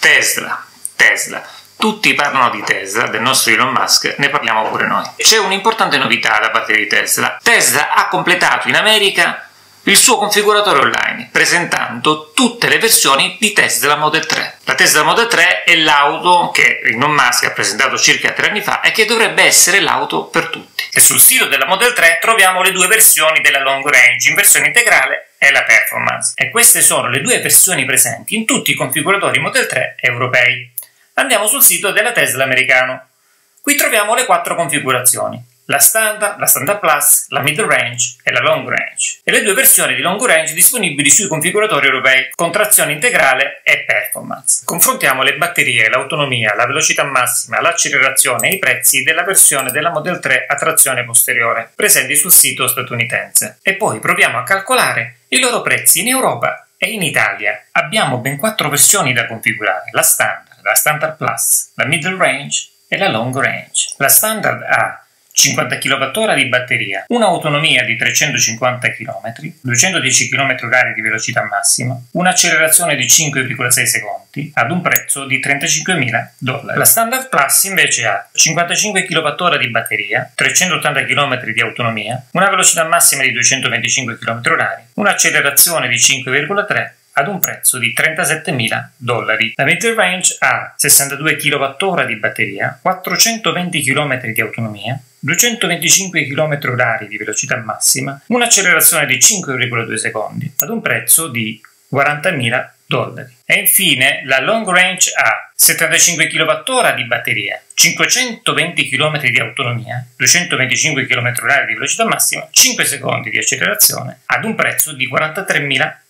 Tesla, Tesla. Tutti parlano di Tesla, del nostro Elon Musk, ne parliamo pure noi. C'è un'importante novità da parte di Tesla. Tesla ha completato in America il suo configuratore online, presentando tutte le versioni di Tesla Model 3. La Tesla Model 3 è l'auto che Elon Musk ha presentato circa tre anni fa e che dovrebbe essere l'auto per tutti. E sul sito della Model 3 troviamo le due versioni della long range in versione integrale e la performance. E queste sono le due versioni presenti in tutti i configuratori Model 3 europei. Andiamo sul sito della Tesla americano. Qui troviamo le quattro configurazioni la Standard, la Standard Plus, la Middle Range e la Long Range, e le due versioni di Long Range disponibili sui configuratori europei con trazione integrale e performance. Confrontiamo le batterie, l'autonomia, la velocità massima, l'accelerazione e i prezzi della versione della Model 3 a trazione posteriore, presenti sul sito statunitense, e poi proviamo a calcolare i loro prezzi in Europa e in Italia. Abbiamo ben quattro versioni da configurare, la Standard, la Standard Plus, la Middle Range e la Long Range. La Standard ha 50 kWh di batteria, un'autonomia di 350 km, 210 km/h di velocità massima, un'accelerazione di 5,6 secondi ad un prezzo di 35.000 dollari. La Standard Plus invece ha 55 kWh di batteria, 380 km di autonomia, una velocità massima di 225 km/h, un'accelerazione di 5,3 ad un prezzo di 37.000 dollari. La Middle Range ha 62 kWh di batteria, 420 km di autonomia, 225 km/h di velocità massima, un'accelerazione di 5,2 secondi, ad un prezzo di 40.000 dollari. E infine la Long Range ha 75 kWh di batteria, 520 km di autonomia, 225 km/h di velocità massima, 5 secondi di accelerazione, ad un prezzo di 43.000 dollari.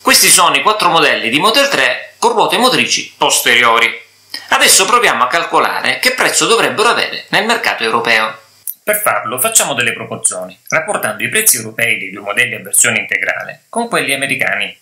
Questi sono i quattro modelli di Model 3 con ruote motrici posteriori. Adesso proviamo a calcolare che prezzo dovrebbero avere nel mercato europeo. Per farlo facciamo delle proporzioni, rapportando i prezzi europei dei due modelli a versione integrale con quelli americani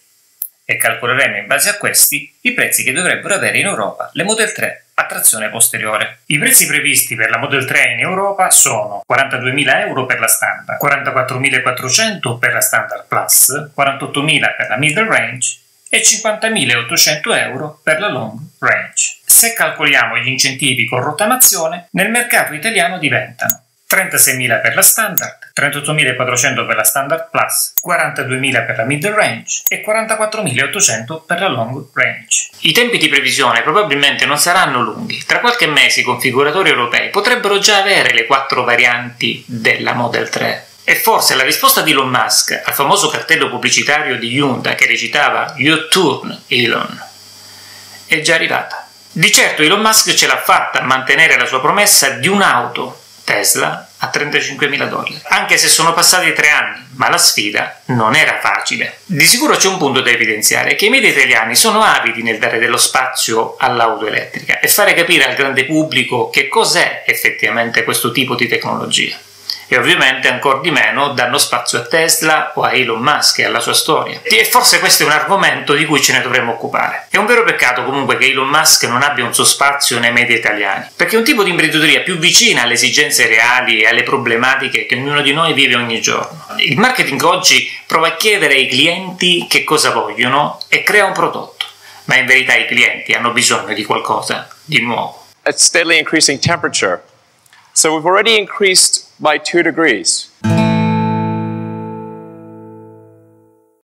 e calcoleremo in base a questi i prezzi che dovrebbero avere in Europa le Model 3 a trazione posteriore. I prezzi previsti per la Model 3 in Europa sono 42.000 euro per la standard, 44.400 per la standard plus, 48.000 per la middle range e 50.800 euro per la long range. Se calcoliamo gli incentivi con rottamazione, nel mercato italiano diventano 36.000 per la standard, 38.400 per la standard plus, 42.000 per la middle range e 44.800 per la long range. I tempi di previsione probabilmente non saranno lunghi, tra qualche mese i configuratori europei potrebbero già avere le quattro varianti della Model 3. E forse la risposta di Elon Musk al famoso cartello pubblicitario di Hyundai che recitava You turn, Elon, è già arrivata. Di certo Elon Musk ce l'ha fatta a mantenere la sua promessa di un'auto Tesla a 35.000 dollari, anche se sono passati tre anni, ma la sfida non era facile. Di sicuro c'è un punto da evidenziare, che i media italiani sono avidi nel dare dello spazio all'auto elettrica e fare capire al grande pubblico che cos'è effettivamente questo tipo di tecnologia e ovviamente ancora di meno danno spazio a Tesla o a Elon Musk e alla sua storia. E forse questo è un argomento di cui ce ne dovremmo occupare. È un vero peccato comunque che Elon Musk non abbia un suo spazio nei media italiani, perché è un tipo di imprenditoria più vicina alle esigenze reali e alle problematiche che ognuno di noi vive ogni giorno. Il marketing oggi prova a chiedere ai clienti che cosa vogliono e crea un prodotto, ma in verità i clienti hanno bisogno di qualcosa di nuovo. It's steadily increasing temperature. So we've already increased by two degrees.